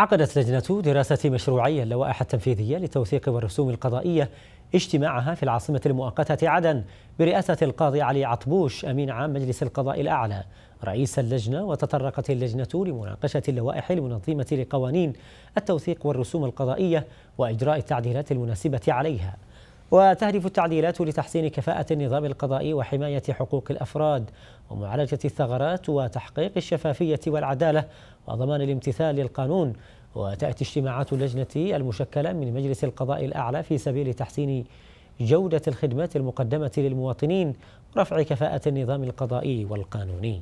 عقدت لجنة دراسة مشروعي اللوائح التنفيذية للتوثيق والرسوم القضائية اجتماعها في العاصمة المؤقتة عدن برئاسة القاضي علي عطبوش أمين عام مجلس القضاء الأعلى. رئيس اللجنة وتطرقت اللجنة لمناقشة اللوائح المنظمة لقوانين التوثيق والرسوم القضائية وإجراء التعديلات المناسبة عليها. وتهدف التعديلات لتحسين كفاءة النظام القضائي وحماية حقوق الأفراد ومعالجة الثغرات وتحقيق الشفافية والعدالة وضمان الامتثال للقانون. وتأتي اجتماعات اللجنة المشكلة من مجلس القضاء الأعلى في سبيل تحسين جودة الخدمات المقدمة للمواطنين ورفع كفاءة النظام القضائي والقانوني.